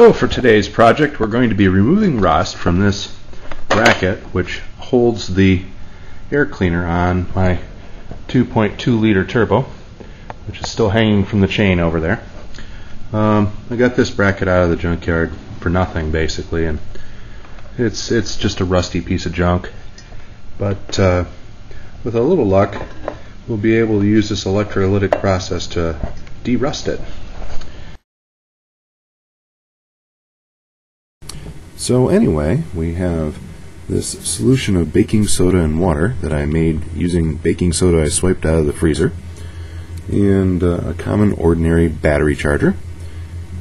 So for today's project we're going to be removing rust from this bracket which holds the air cleaner on my 2.2 liter turbo which is still hanging from the chain over there. Um, I got this bracket out of the junkyard for nothing basically and it's it's just a rusty piece of junk but uh, with a little luck we'll be able to use this electrolytic process to derust it. So anyway, we have this solution of baking soda and water that I made using baking soda I swiped out of the freezer, and uh, a common ordinary battery charger.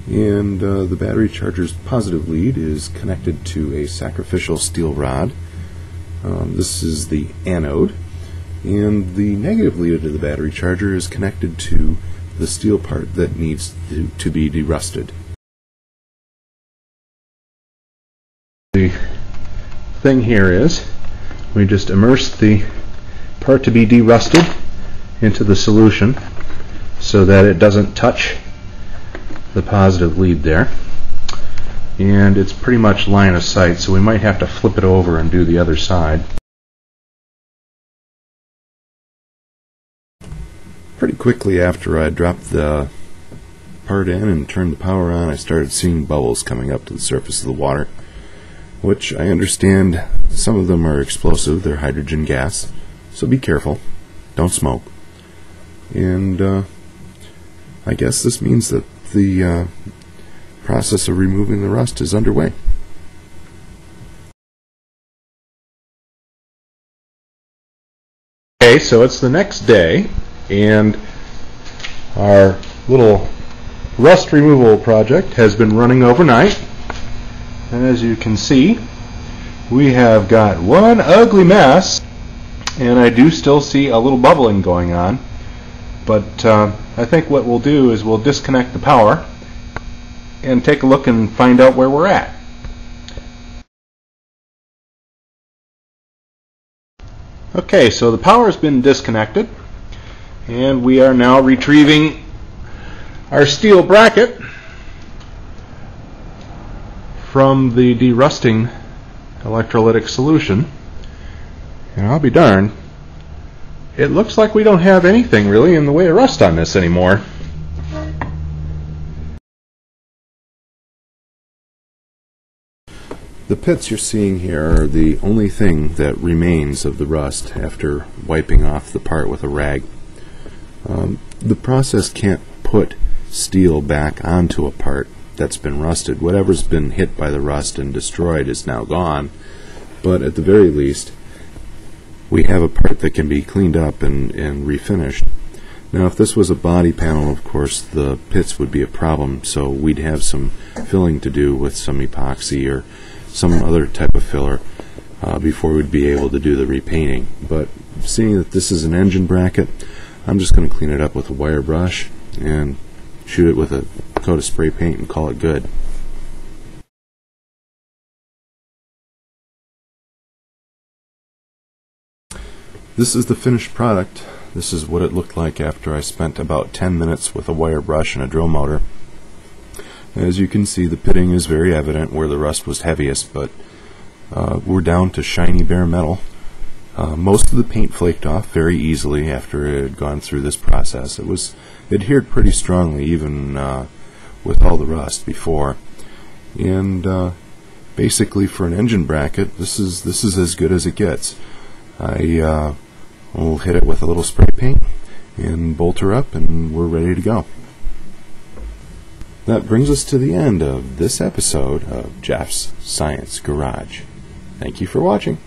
And uh, the battery charger's positive lead is connected to a sacrificial steel rod. Um, this is the anode. And the negative lead of the battery charger is connected to the steel part that needs to, to be derusted. Thing here is we just immerse the part to be derusted into the solution so that it doesn't touch the positive lead there and it's pretty much line of sight so we might have to flip it over and do the other side. Pretty quickly after I dropped the part in and turned the power on I started seeing bubbles coming up to the surface of the water which I understand some of them are explosive, they're hydrogen gas, so be careful, don't smoke. And uh, I guess this means that the uh, process of removing the rust is underway. Okay, so it's the next day, and our little rust removal project has been running overnight. And as you can see, we have got one ugly mess, and I do still see a little bubbling going on. But uh, I think what we'll do is we'll disconnect the power and take a look and find out where we're at. Okay, so the power has been disconnected, and we are now retrieving our steel bracket from the derusting electrolytic solution. And I'll be darned, it looks like we don't have anything really in the way of rust on this anymore. The pits you're seeing here are the only thing that remains of the rust after wiping off the part with a rag. Um, the process can't put steel back onto a part that's been rusted. Whatever's been hit by the rust and destroyed is now gone, but at the very least, we have a part that can be cleaned up and, and refinished. Now, if this was a body panel, of course, the pits would be a problem, so we'd have some filling to do with some epoxy or some other type of filler uh, before we'd be able to do the repainting. But seeing that this is an engine bracket, I'm just going to clean it up with a wire brush and shoot it with a coat of spray paint and call it good. This is the finished product. This is what it looked like after I spent about 10 minutes with a wire brush and a drill motor. As you can see, the pitting is very evident where the rust was heaviest, but uh, we're down to shiny bare metal. Uh, most of the paint flaked off very easily after it had gone through this process. It was adhered pretty strongly, even uh, with all the rust before. And uh, basically, for an engine bracket, this is this is as good as it gets. I uh, will hit it with a little spray paint and bolt her up, and we're ready to go. That brings us to the end of this episode of Geoff's Science Garage. Thank you for watching.